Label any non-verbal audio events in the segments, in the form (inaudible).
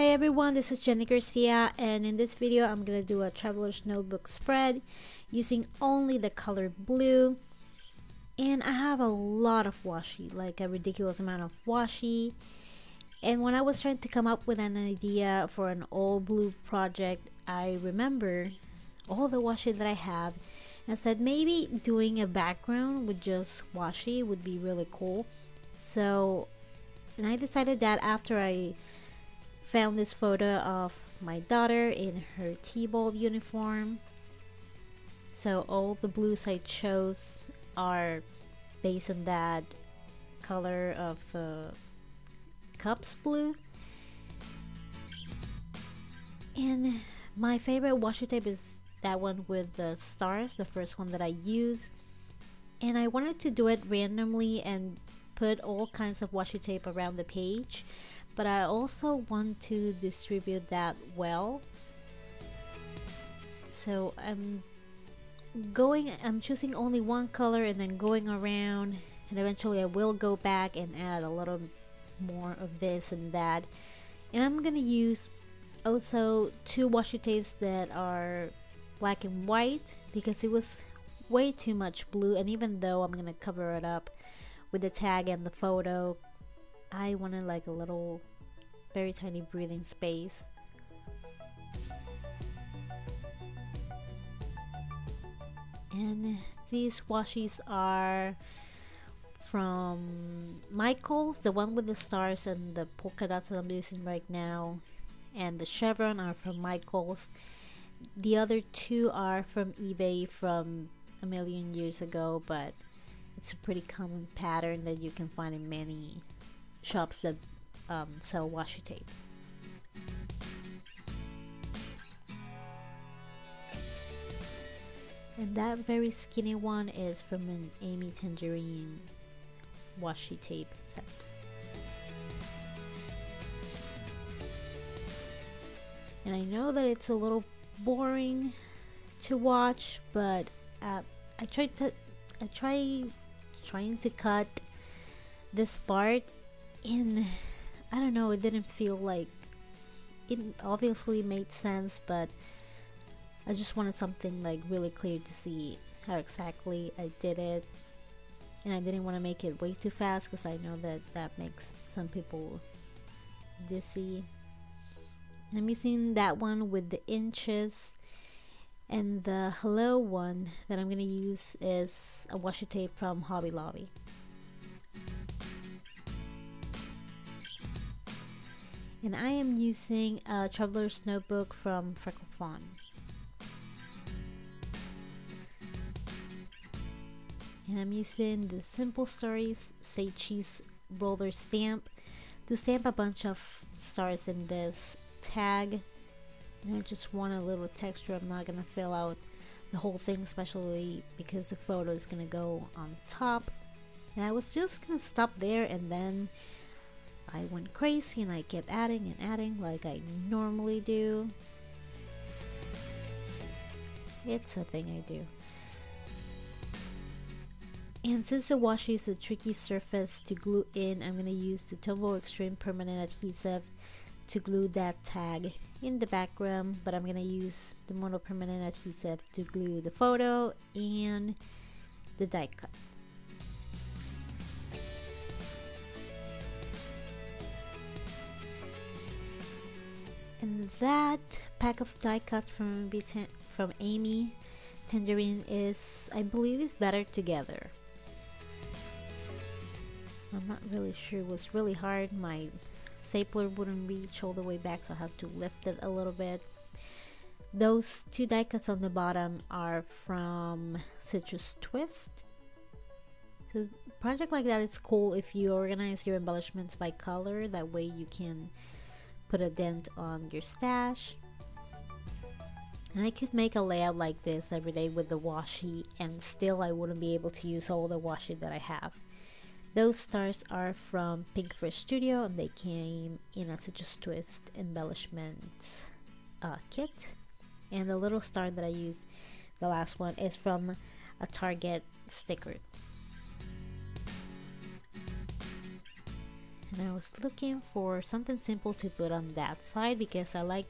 Hey everyone, this is Jennie Garcia and in this video I'm going to do a traveler's notebook spread using only the color blue. And I have a lot of washi, like a ridiculous amount of washi. And when I was trying to come up with an idea for an all blue project I remember all the washi that I have and said maybe doing a background with just washi would be really cool. So and I decided that after I found this photo of my daughter in her T-ball uniform. So all the blues I chose are based on that color of the cups blue. And my favorite washi tape is that one with the stars, the first one that I use. And I wanted to do it randomly and put all kinds of washi tape around the page but I also want to distribute that well. So I'm going I'm choosing only one color and then going around and eventually I will go back and add a little more of this and that. And I'm gonna use also two washi tapes that are black and white because it was way too much blue and even though I'm gonna cover it up with the tag and the photo I wanted like a little very tiny breathing space. And these washi's are from Michaels the one with the stars and the polka dots that I'm using right now. And the chevron are from Michaels. The other two are from eBay from a million years ago but it's a pretty common pattern that you can find in many shops that um, sell washi tape. And that very skinny one is from an Amy Tangerine washi tape set. And I know that it's a little boring to watch, but uh, I tried to I try trying to cut this part in I don't know it didn't feel like it obviously made sense but I just wanted something like really clear to see how exactly I did it. And I didn't want to make it way too fast because I know that that makes some people dizzy. And I'm using that one with the inches. And the hello one that I'm gonna use is a washi tape from Hobby Lobby and I am using a traveler's notebook from Freckle Fawn. And I'm using the Simple Stories Say Cheese roller stamp to stamp a bunch of stars in this tag. And I just want a little texture. I'm not gonna fill out the whole thing, especially because the photo is gonna go on top. And I was just gonna stop there and then I went crazy and I kept adding and adding like I normally do. It's a thing I do. And since the washi is a tricky surface to glue in, I'm going to use the Tombow Xtreme Permanent Adhesive to glue that tag in the background, but I'm going to use the Mono Permanent Adhesive to glue the photo and the die cut. And that pack of die cuts from from Amy Tangerine is I believe is better together. I'm not really sure. It was really hard. My stapler wouldn't reach all the way back so I have to lift it a little bit. Those two die cuts on the bottom are from Citrus Twist. So project like that is cool if you organize your embellishments by color. That way you can put a dent on your stash. And I could make a layout like this every day with the washi and still I wouldn't be able to use all the washi that I have. Those stars are from Pinkfresh Studio and they came in a Citrus Twist embellishment uh, kit. And the little star that I used, the last one, is from a Target sticker. I was looking for something simple to put on that side because I like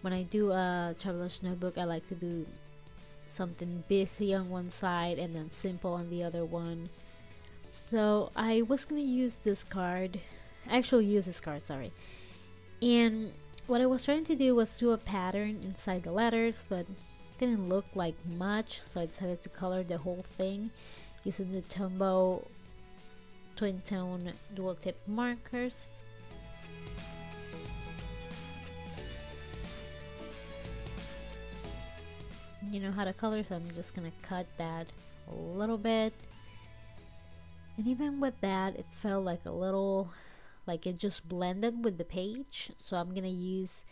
when I do a traveler's notebook I like to do something busy on one side and then simple on the other one. So I was gonna use this card actually use this card sorry. And what I was trying to do was do a pattern inside the letters but didn't look like much so I decided to color the whole thing using the Tombow twin tone dual tip markers. You know how to color so I'm just gonna cut that a little bit. And even with that it felt like a little like it just blended with the page. So I'm gonna use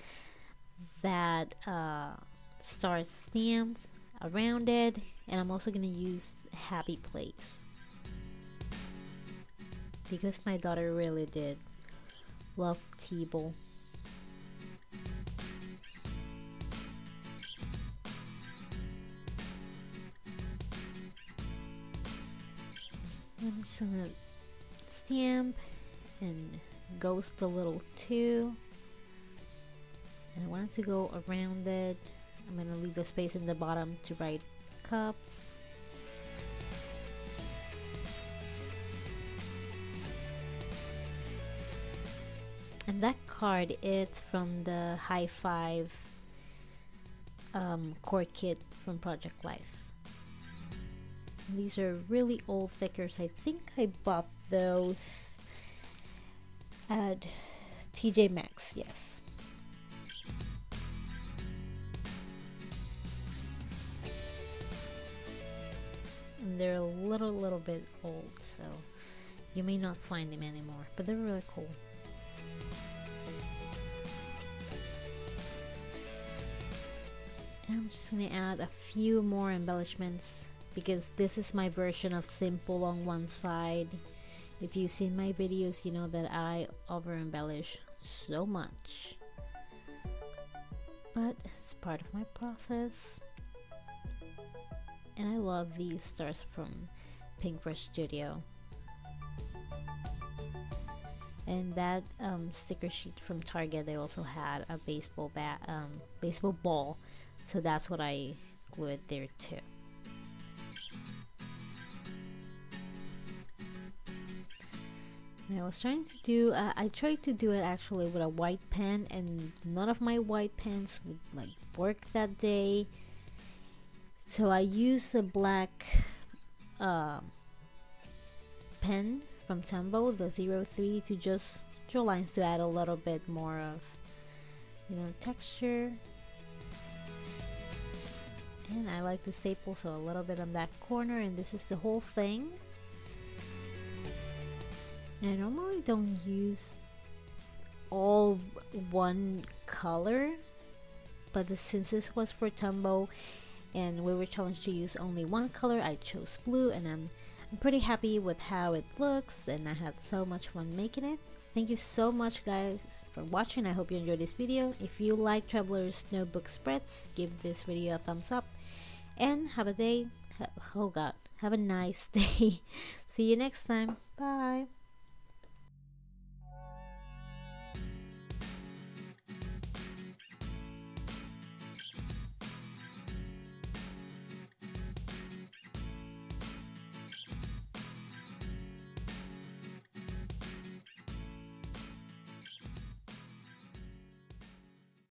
that uh, star stamps around it. And I'm also gonna use happy place because my daughter really did love T-ball I'm just gonna stamp and ghost a little too. And I wanted to go around it. I'm gonna leave a space in the bottom to write cups and that card it's from the high five um, core kit from Project Life these are really old thickers. I think I bought those at TJ Maxx, yes. And they're a little, little bit old, so you may not find them anymore, but they're really cool. I'm just gonna add a few more embellishments because this is my version of simple on one side. If you've seen my videos you know that I over embellish so much. But it's part of my process. And I love these stars from Pinkfresh Studio. And that um, sticker sheet from Target they also had a baseball bat um, baseball ball so that's what I glued there too I was trying to do uh, I tried to do it actually with a white pen and none of my white pens would like work that day. So I used a black uh, pen from Tombow the 03 to just draw lines to add a little bit more of you know texture and I like to staple so a little bit on that corner and this is the whole thing. I normally don't use all one color but since this was for Tombow and we were challenged to use only one color I chose blue and I'm, I'm pretty happy with how it looks and I had so much fun making it thank you so much guys for watching. I hope you enjoyed this video. If you like travelers notebook spreads give this video a thumbs up. And have a day. Oh god. Have a nice (laughs) day. See you next time. Bye